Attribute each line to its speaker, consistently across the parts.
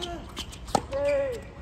Speaker 1: 네.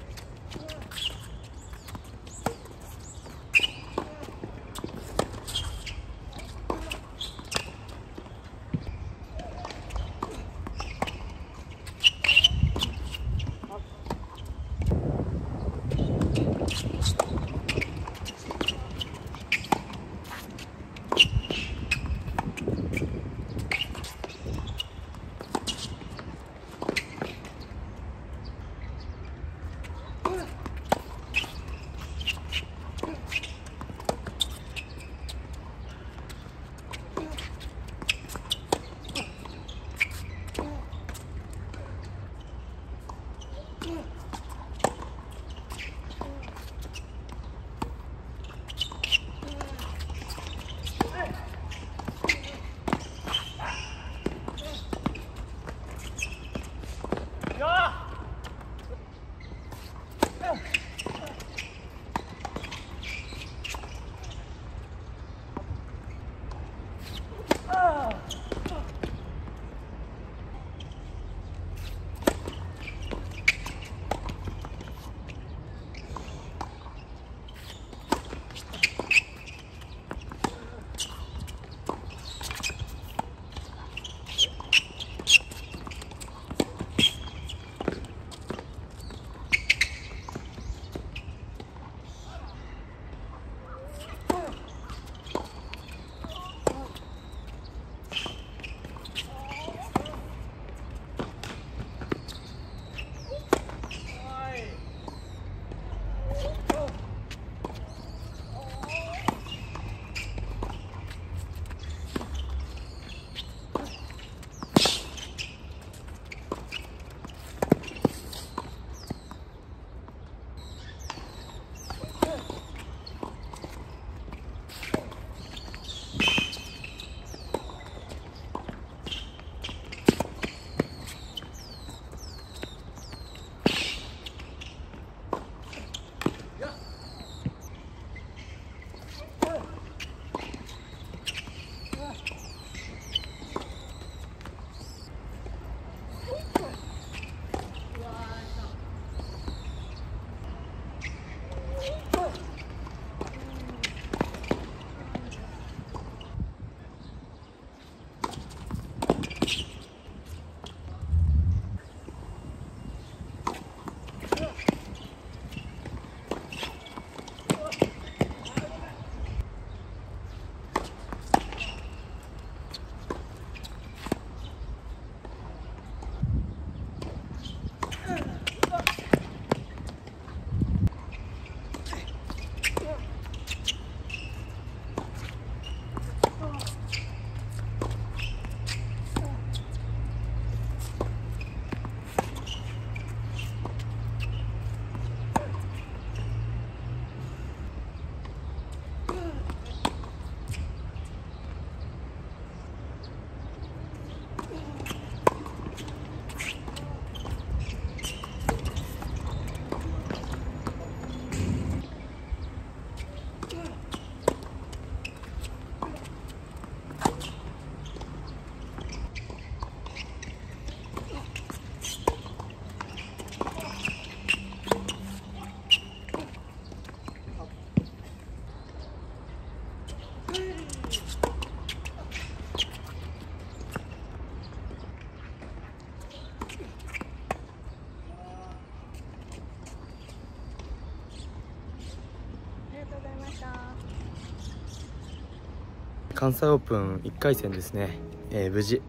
Speaker 1: 関西オープン1回戦ですね、えー無事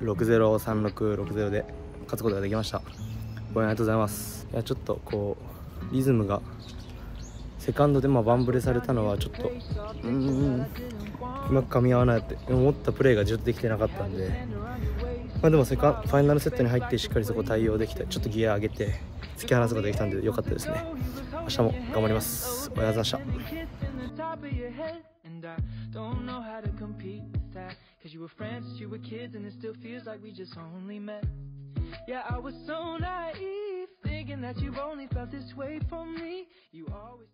Speaker 1: 603660で勝つことができました。応援ありがとうございます。いやちょっとこうリズムがセカンドでまあバンブレされたのはちょっとうーんうまく噛み合わないって思ったプレーがずっとできてなかったんで。まあでもセカファイナルセットに入ってしっかりそこ対応できてちょっとギア上げて突き放すことができたんで良かったですね。明日も頑張ります。おやざました。
Speaker 2: And I don't know how to compete with that. Cause you were friends you were kids, and it still feels like we just only met. Yeah, I was so naive, thinking that you only felt this way for me. You always.